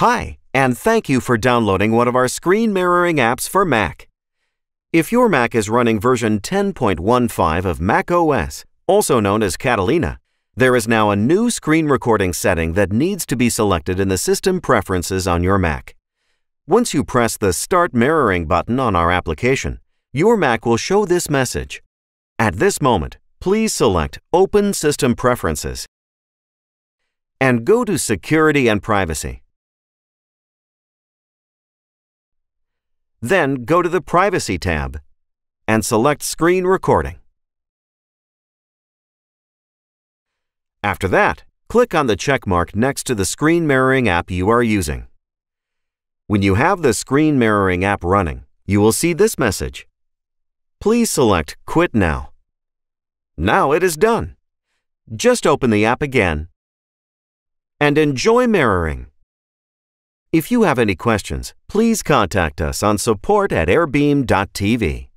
Hi, and thank you for downloading one of our screen mirroring apps for Mac. If your Mac is running version 10.15 of Mac OS, also known as Catalina, there is now a new screen recording setting that needs to be selected in the System Preferences on your Mac. Once you press the Start Mirroring button on our application, your Mac will show this message. At this moment, please select Open System Preferences and go to Security and Privacy. Then go to the Privacy tab and select Screen Recording. After that, click on the check mark next to the screen mirroring app you are using. When you have the screen mirroring app running, you will see this message. Please select Quit Now. Now it is done. Just open the app again and enjoy mirroring. If you have any questions, please contact us on support at airbeam.tv.